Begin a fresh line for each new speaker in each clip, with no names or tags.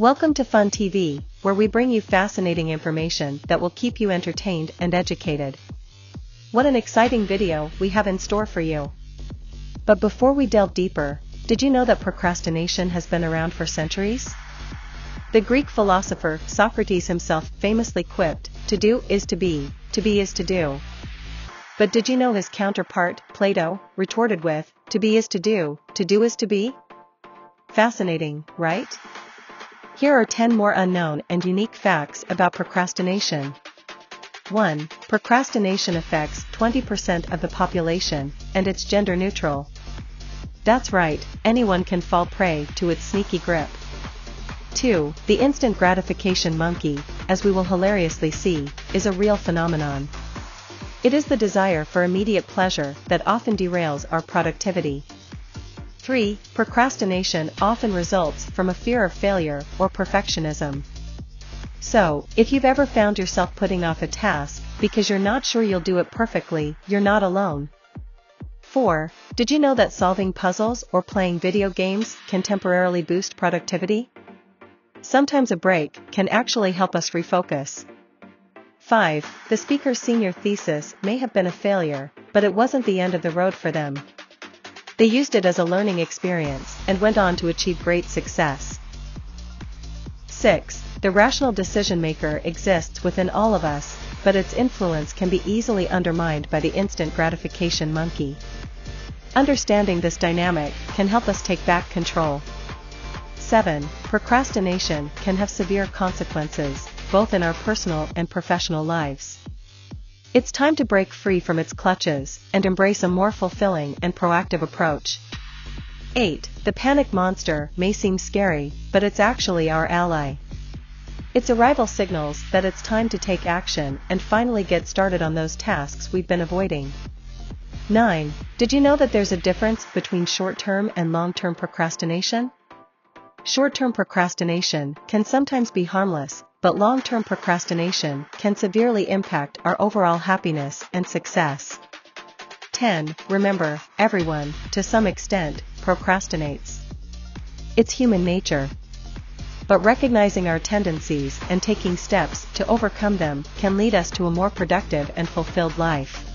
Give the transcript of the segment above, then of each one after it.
Welcome to Fun TV, where we bring you fascinating information that will keep you entertained and educated. What an exciting video we have in store for you. But before we delve deeper, did you know that procrastination has been around for centuries? The Greek philosopher Socrates himself famously quipped, to do is to be, to be is to do. But did you know his counterpart, Plato, retorted with, to be is to do, to do is to be? Fascinating, right? Here are 10 more unknown and unique facts about procrastination. 1. Procrastination affects 20% of the population, and it's gender neutral. That's right, anyone can fall prey to its sneaky grip. 2. The instant gratification monkey, as we will hilariously see, is a real phenomenon. It is the desire for immediate pleasure that often derails our productivity. 3. Procrastination often results from a fear of failure or perfectionism. So, if you've ever found yourself putting off a task because you're not sure you'll do it perfectly, you're not alone. 4. Did you know that solving puzzles or playing video games can temporarily boost productivity? Sometimes a break can actually help us refocus. 5. The speaker's senior thesis may have been a failure, but it wasn't the end of the road for them. They used it as a learning experience and went on to achieve great success. 6. The rational decision maker exists within all of us, but its influence can be easily undermined by the instant gratification monkey. Understanding this dynamic can help us take back control. 7. Procrastination can have severe consequences, both in our personal and professional lives. It's time to break free from its clutches and embrace a more fulfilling and proactive approach. 8. The panic monster may seem scary, but it's actually our ally. Its arrival signals that it's time to take action and finally get started on those tasks we've been avoiding. 9. Did you know that there's a difference between short-term and long-term procrastination? Short-term procrastination can sometimes be harmless, but long-term procrastination can severely impact our overall happiness and success. 10. Remember, everyone, to some extent, procrastinates. It's human nature. But recognizing our tendencies and taking steps to overcome them can lead us to a more productive and fulfilled life.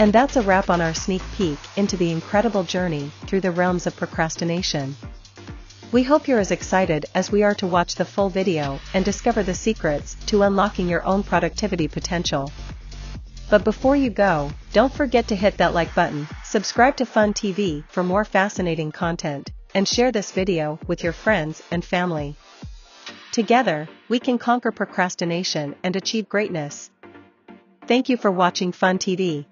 And that's a wrap on our sneak peek into the incredible journey through the realms of procrastination. We hope you're as excited as we are to watch the full video and discover the secrets to unlocking your own productivity potential. But before you go, don't forget to hit that like button, subscribe to Fun TV for more fascinating content, and share this video with your friends and family. Together, we can conquer procrastination and achieve greatness. Thank you for watching Fun TV.